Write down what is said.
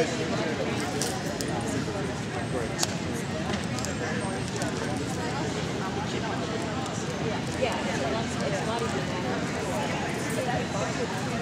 Yeah, it's a lot, it's a lot easier.